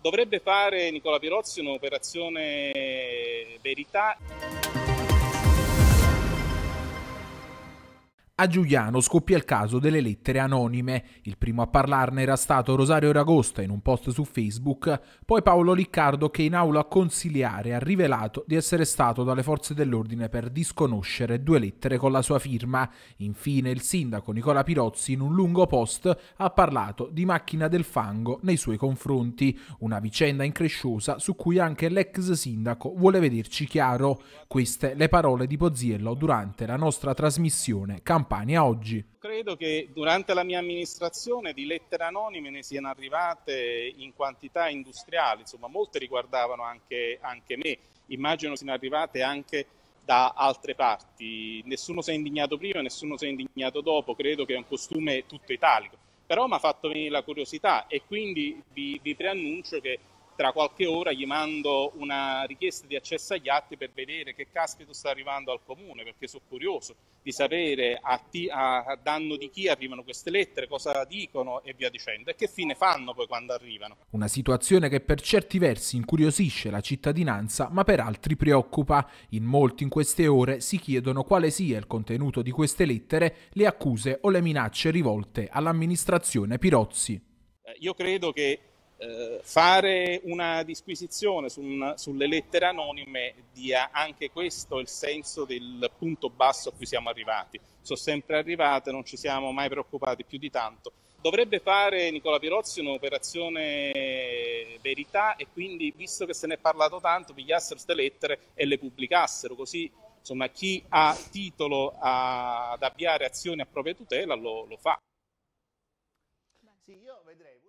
dovrebbe fare Nicola Pirozzi un'operazione verità. A Giuliano scoppia il caso delle lettere anonime. Il primo a parlarne era stato Rosario Ragosta in un post su Facebook, poi Paolo Liccardo che in aula consiliare ha rivelato di essere stato dalle forze dell'ordine per disconoscere due lettere con la sua firma. Infine il sindaco Nicola Pirozzi in un lungo post ha parlato di macchina del fango nei suoi confronti, una vicenda incresciosa su cui anche l'ex sindaco vuole vederci chiaro. Queste le parole di Poziello durante la nostra trasmissione Campania Campania oggi. Credo che durante la mia amministrazione di lettere anonime ne siano arrivate in quantità industriali, insomma molte riguardavano anche, anche me, immagino siano arrivate anche da altre parti. Nessuno si è indignato prima, nessuno si è indignato dopo, credo che è un costume tutto italico. Però mi ha fatto venire la curiosità e quindi vi, vi preannuncio che tra qualche ora gli mando una richiesta di accesso agli atti per vedere che caspito sta arrivando al comune, perché sono curioso di sapere a, ti, a, danno di chi arrivano queste lettere, cosa dicono e via dicendo, e che fine fanno poi quando arrivano. Una situazione che per certi versi incuriosisce la cittadinanza, ma per altri preoccupa. In molti in queste ore si chiedono quale sia il contenuto di queste lettere, le accuse o le minacce rivolte all'amministrazione Pirozzi. Eh, io credo che eh, fare una disquisizione su un, sulle lettere anonime dia anche questo il senso del punto basso a cui siamo arrivati. Sono sempre arrivate, non ci siamo mai preoccupati più di tanto. Dovrebbe fare Nicola Pirozzi un'operazione verità e quindi, visto che se ne è parlato tanto, pigliassero queste lettere e le pubblicassero, così insomma, chi ha titolo a, ad avviare azioni a propria tutela lo, lo fa. Sì, io vedrei